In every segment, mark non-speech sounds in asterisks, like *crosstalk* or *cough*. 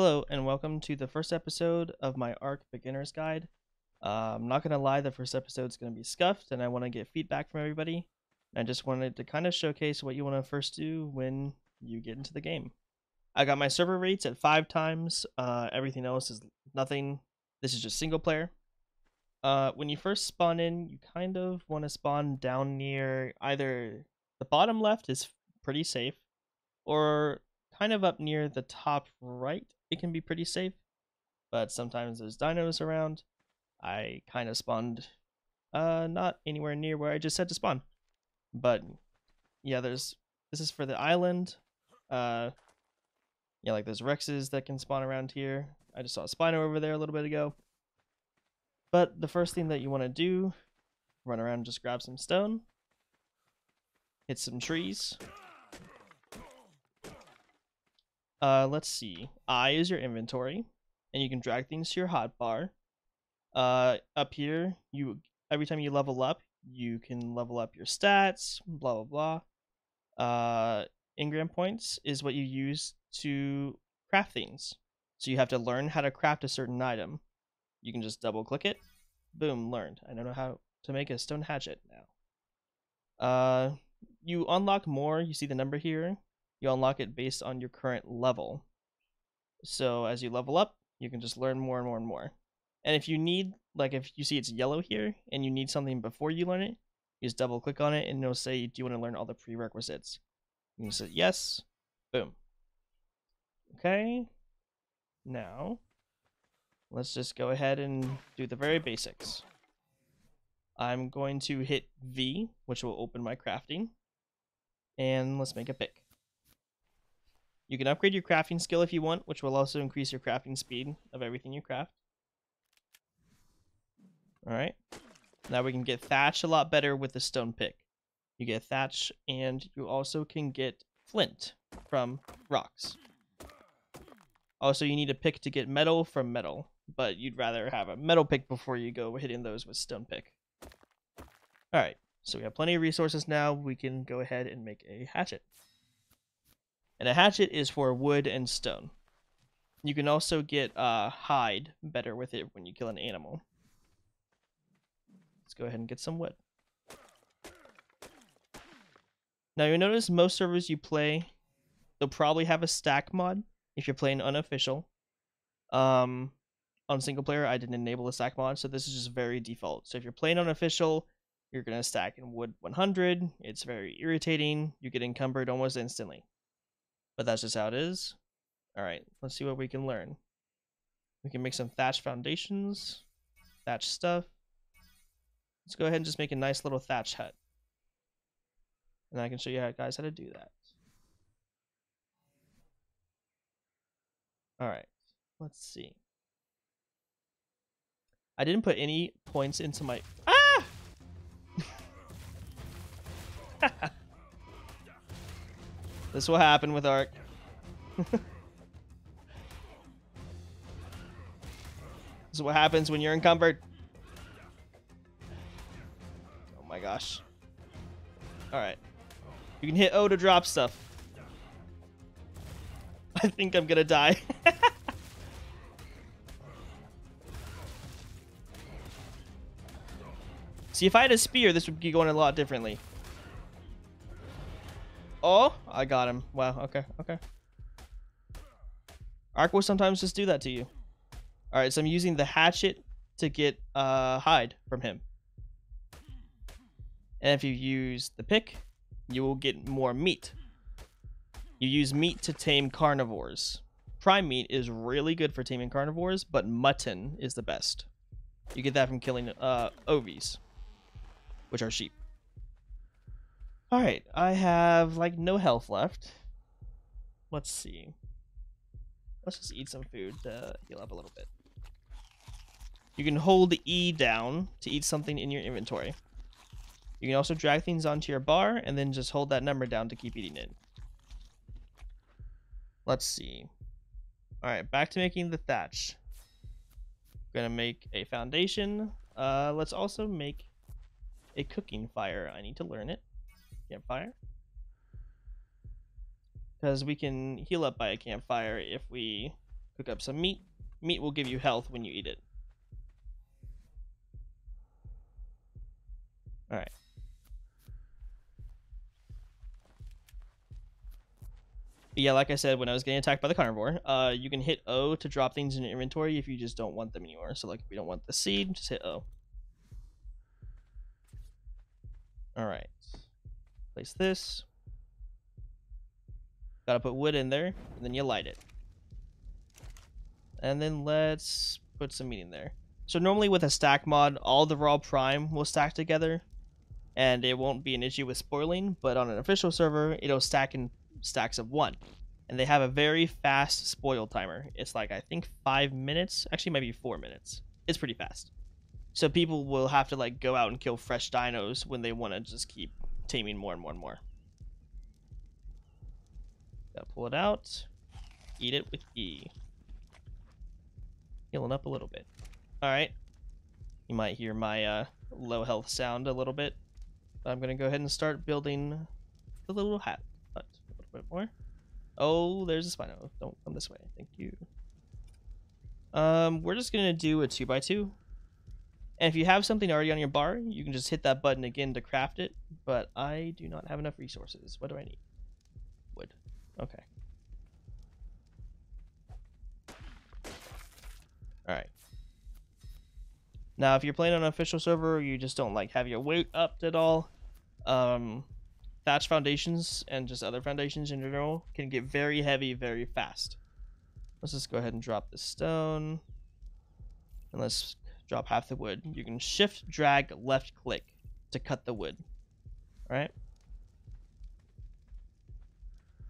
Hello, and welcome to the first episode of my ARK Beginner's Guide. Uh, I'm not going to lie, the first episode is going to be scuffed, and I want to get feedback from everybody. I just wanted to kind of showcase what you want to first do when you get into the game. I got my server rates at five times. Uh, everything else is nothing. This is just single player. Uh, when you first spawn in, you kind of want to spawn down near either the bottom left is pretty safe, or kind of up near the top right. It can be pretty safe, but sometimes there's dinos around. I kind of spawned, uh, not anywhere near where I just said to spawn, but yeah, there's this is for the island. Uh, yeah, like there's Rexes that can spawn around here. I just saw a Spino over there a little bit ago. But the first thing that you want to do, run around just grab some stone, hit some trees. Uh, let's see. I is your inventory, and you can drag things to your hotbar. Uh, up here, you every time you level up, you can level up your stats. Blah blah blah. Uh, engram points is what you use to craft things. So you have to learn how to craft a certain item. You can just double click it. Boom, learned. I don't know how to make a stone hatchet now. Uh, you unlock more. You see the number here. You unlock it based on your current level. So as you level up, you can just learn more and more and more. And if you need, like if you see it's yellow here and you need something before you learn it, you just double click on it and it'll say, do you want to learn all the prerequisites? You can say yes, boom. Okay, now let's just go ahead and do the very basics. I'm going to hit V, which will open my crafting. And let's make a pick. You can upgrade your crafting skill if you want, which will also increase your crafting speed of everything you craft. Alright. Now we can get thatch a lot better with the stone pick. You get thatch, and you also can get flint from rocks. Also, you need a pick to get metal from metal, but you'd rather have a metal pick before you go hitting those with stone pick. Alright, so we have plenty of resources now. We can go ahead and make a hatchet. And a hatchet is for wood and stone. You can also get uh, hide better with it when you kill an animal. Let's go ahead and get some wood. Now you'll notice most servers you play, they'll probably have a stack mod if you're playing unofficial. Um, on single player, I didn't enable a stack mod, so this is just very default. So if you're playing unofficial, you're gonna stack in wood 100. It's very irritating. You get encumbered almost instantly. But that's just how it is. All right, let's see what we can learn. We can make some thatch foundations, thatch stuff. Let's go ahead and just make a nice little thatch hut. And I can show you guys how to do that. All right, let's see. I didn't put any points into my... Ah! *laughs* this will happen with Ark. *laughs* this is what happens when you're encumbered. Oh my gosh. Alright. You can hit O to drop stuff. *laughs* I think I'm gonna die. *laughs* See, if I had a spear, this would be going a lot differently. Oh, I got him. Wow, okay, okay. Ark will sometimes just do that to you. Alright, so I'm using the hatchet to get uh, hide from him. And if you use the pick, you will get more meat. You use meat to tame carnivores. Prime meat is really good for taming carnivores, but mutton is the best. You get that from killing uh, ovies which are sheep. Alright, I have like no health left. Let's see. Let's just eat some food to heal up a little bit. You can hold the E down to eat something in your inventory. You can also drag things onto your bar and then just hold that number down to keep eating it. Let's see. Alright, back to making the thatch. gonna make a foundation. Uh, let's also make a cooking fire. I need to learn it. Campfire. Because we can heal up by a campfire if we cook up some meat. Meat will give you health when you eat it. Alright. Yeah, like I said, when I was getting attacked by the carnivore, uh, you can hit O to drop things in your inventory if you just don't want them anymore. So, like, if you don't want the seed, just hit O. Alright. Place this. Gotta put wood in there, and then you light it. And then let's put some meat in there. So normally with a stack mod, all the raw prime will stack together, and it won't be an issue with spoiling, but on an official server, it'll stack in stacks of one. And they have a very fast spoil timer. It's like, I think, five minutes. Actually, maybe four minutes. It's pretty fast. So people will have to like go out and kill fresh dinos when they want to just keep taming more and more and more. Gotta pull it out. Eat it with E. Healing up a little bit. Alright. You might hear my uh, low health sound a little bit. But I'm gonna go ahead and start building the little hat hut a little bit more. Oh, there's a Spino. Don't come this way. Thank you. Um, we're just gonna do a 2 by 2 And if you have something already on your bar, you can just hit that button again to craft it. But I do not have enough resources. What do I need? Wood. Okay. Alright. Now, if you're playing on an official server, you just don't like have your weight upped at all. Um, thatch foundations and just other foundations in general can get very heavy very fast. Let's just go ahead and drop the stone. And let's drop half the wood. You can shift, drag, left click to cut the wood. Alright?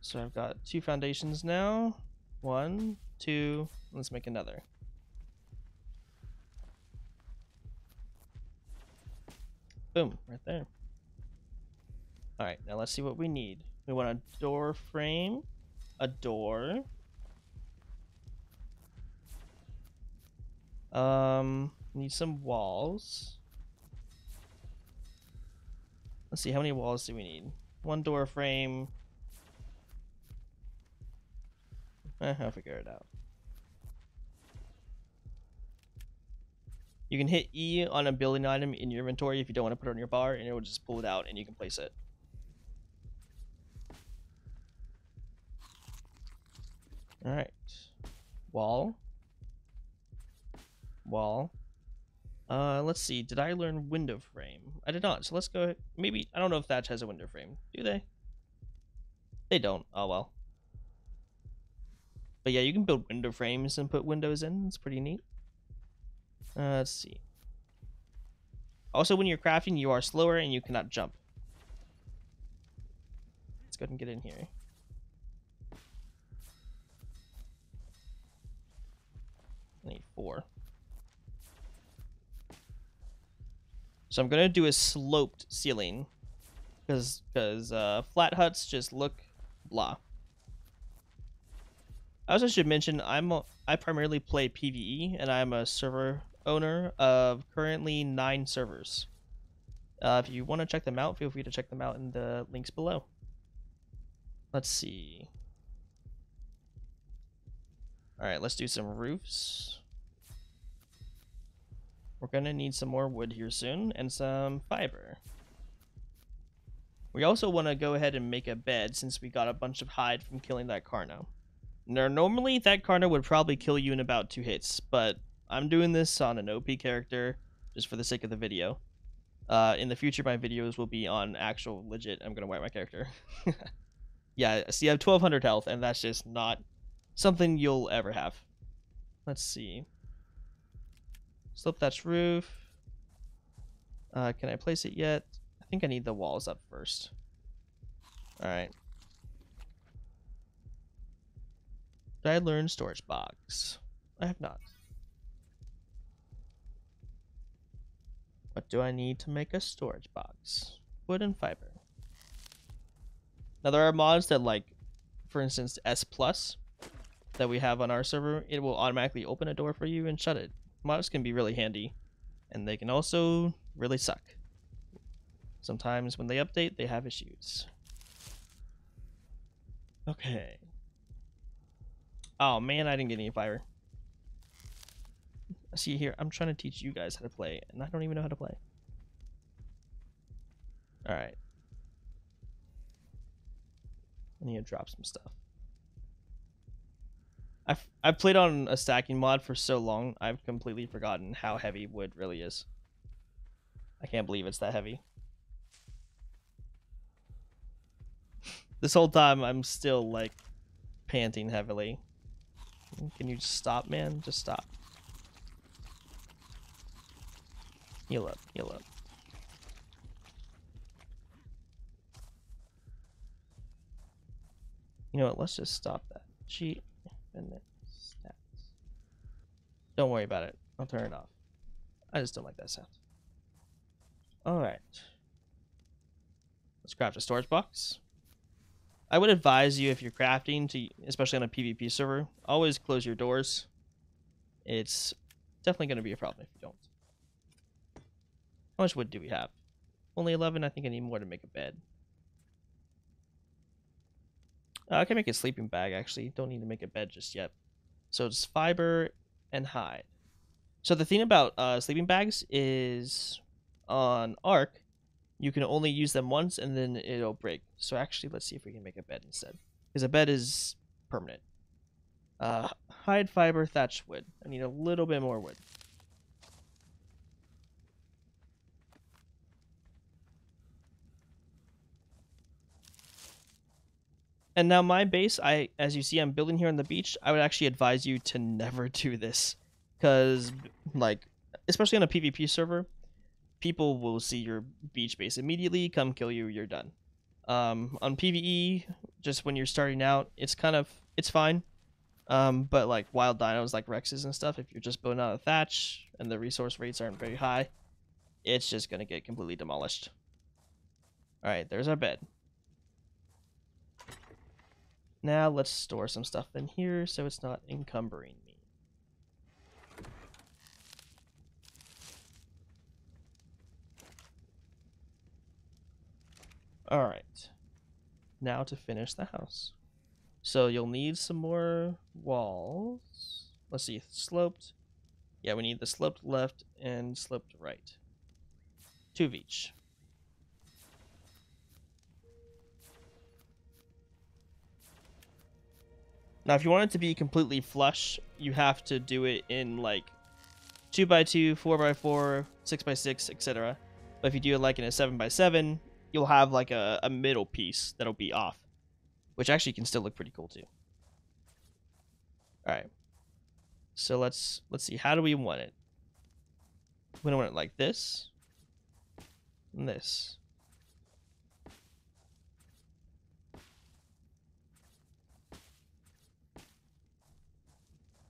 So I've got two foundations now. One, two, let's make another. Boom, right there. Alright, now let's see what we need. We want a door frame, a door. Um, need some walls. Let's see, how many walls do we need? One door frame, Eh, I'll figure it out. You can hit E on a building item in your inventory if you don't want to put it on your bar, and it will just pull it out and you can place it. Alright. Wall. Wall. Uh, let's see. Did I learn window frame? I did not. So let's go. Ahead. Maybe. I don't know if Thatch has a window frame. Do they? They don't. Oh well. But yeah, you can build window frames and put windows in. It's pretty neat. Uh, let's see. Also, when you're crafting, you are slower and you cannot jump. Let's go ahead and get in here. Need four. So I'm gonna do a sloped ceiling, because because uh, flat huts just look blah. I also should mention I'm a, I primarily play PVE and I'm a server owner of currently nine servers. Uh, if you want to check them out, feel free to check them out in the links below. Let's see. All right, let's do some roofs. We're gonna need some more wood here soon and some fiber. We also want to go ahead and make a bed since we got a bunch of hide from killing that Carno. Now, normally that Carno would probably kill you in about two hits, but I'm doing this on an OP character just for the sake of the video. Uh, in the future, my videos will be on actual legit. I'm gonna wipe my character. *laughs* yeah, see, I have 1200 health, and that's just not something you'll ever have. Let's see. Slope thatch roof. Uh, can I place it yet? I think I need the walls up first. All right. Did I learn storage box? I have not. What do I need to make a storage box? Wood and fiber. Now there are mods that like, for instance, S plus that we have on our server. It will automatically open a door for you and shut it. Mods can be really handy, and they can also really suck. Sometimes when they update, they have issues. Okay. Oh man, I didn't get any fiber. See here, I'm trying to teach you guys how to play, and I don't even know how to play. Alright. I need to drop some stuff. I've, I've played on a stacking mod for so long, I've completely forgotten how heavy wood really is. I can't believe it's that heavy. This whole time, I'm still, like, panting heavily. Can you just stop, man? Just stop. Heal up, heal up. You know what? Let's just stop that. Cheat. And then stats. Don't worry about it. I'll turn it off. I just don't like that sound. Alright. Let's craft a storage box. I would advise you if you're crafting to, especially on a PvP server, always close your doors. It's definitely going to be a problem if you don't. How much wood do we have? Only 11. I think I need more to make a bed. Uh, I can make a sleeping bag, actually. Don't need to make a bed just yet. So it's fiber and hide. So the thing about uh, sleeping bags is on Ark, you can only use them once and then it'll break. So actually, let's see if we can make a bed instead. Because a bed is permanent. Uh, hide fiber, thatch wood. I need a little bit more wood. And now my base, I as you see, I'm building here on the beach. I would actually advise you to never do this, because like, especially on a PvP server, people will see your beach base immediately, come kill you, you're done. Um, on PVE, just when you're starting out, it's kind of it's fine. Um, but like wild dinos like Rexes and stuff, if you're just building out a thatch and the resource rates aren't very high, it's just gonna get completely demolished. Alright, there's our bed. Now let's store some stuff in here so it's not encumbering me. Alright. Now to finish the house. So you'll need some more walls. Let's see, sloped. Yeah, we need the sloped left and sloped right. Two of each. Now, if you want it to be completely flush, you have to do it in like 2x2, 4x4, 6x6, etc. But if you do it like in a 7x7, you'll have like a, a middle piece that'll be off, which actually can still look pretty cool too. All right. So let's let's see. How do we want it? We don't want it like this, and this.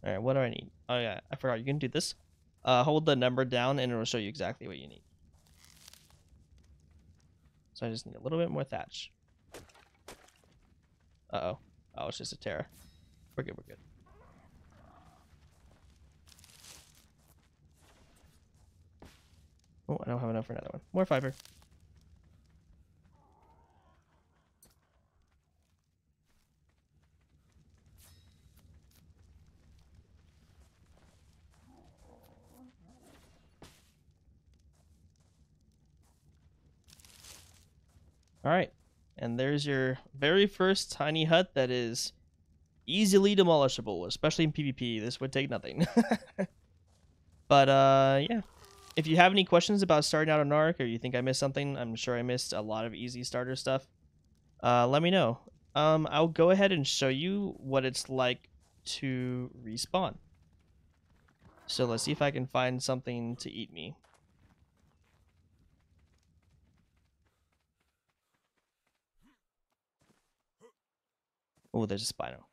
All right, what do I need? Oh yeah, I forgot. You can do this. Uh, hold the number down and it'll show you exactly what you need. So I just need a little bit more thatch. Uh-oh. Oh, it's just a Terra. We're good, we're good. Oh, I don't have enough for another one. More fiber. All right. And there's your very first tiny hut that is easily demolishable, especially in PvP. This would take nothing. *laughs* but uh yeah. If you have any questions about starting out on Ark or you think I missed something, I'm sure I missed a lot of easy starter stuff. Uh let me know. Um I'll go ahead and show you what it's like to respawn. So let's see if I can find something to eat me. Oh, there's a Spino.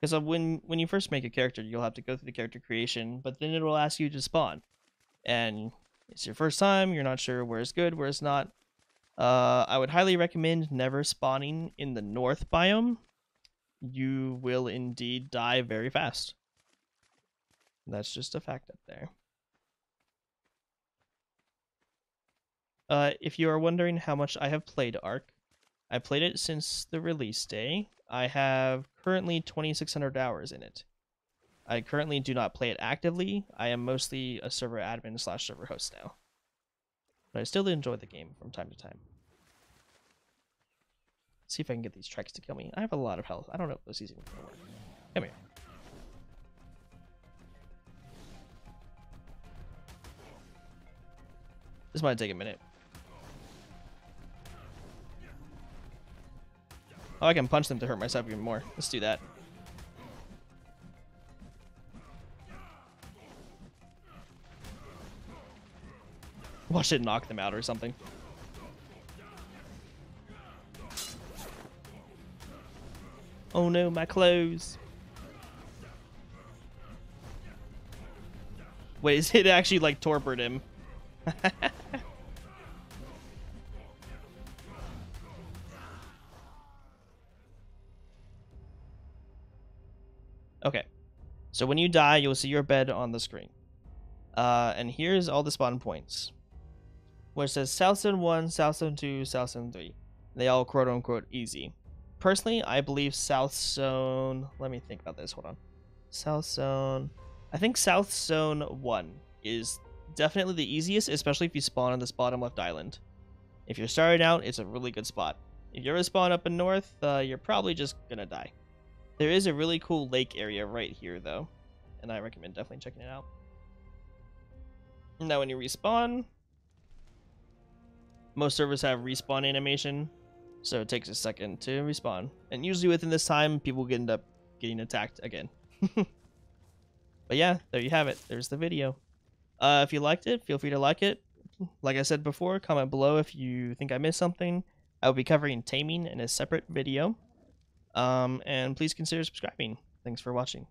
Because when when you first make a character, you'll have to go through the character creation, but then it will ask you to spawn. And it's your first time, you're not sure where it's good, where it's not. Uh, I would highly recommend never spawning in the north biome. You will indeed die very fast. That's just a fact up there. Uh, if you are wondering how much I have played Ark, I played it since the release day. I have currently 2,600 hours in it. I currently do not play it actively. I am mostly a server admin slash server host now. But I still enjoy the game from time to time. see if I can get these Trikes to kill me. I have a lot of health. I don't know if this is even gonna work. Come here. This might take a minute. Oh, I can punch them to hurt myself even more. Let's do that. Watch it knock them out or something. Oh no, my clothes. Wait, *laughs* is it actually like torpid him? *laughs* okay. So when you die, you'll see your bed on the screen. Uh, and here's all the spawn points where it says South Zone 1, South Zone 2, South Zone 3. They all quote unquote easy. Personally, I believe South Zone. Let me think about this. Hold on. South Zone. I think South Zone 1 is definitely the easiest, especially if you spawn on this bottom left island. If you're starting out, it's a really good spot. If you ever spawn up in north, uh, you're probably just gonna die. There is a really cool lake area right here, though, and I recommend definitely checking it out. Now, when you respawn, most servers have respawn animation, so it takes a second to respawn. And usually within this time, people end up getting attacked again. *laughs* but yeah, there you have it. There's the video. Uh, if you liked it, feel free to like it. Like I said before, comment below if you think I missed something. I will be covering taming in a separate video. Um, and please consider subscribing. Thanks for watching.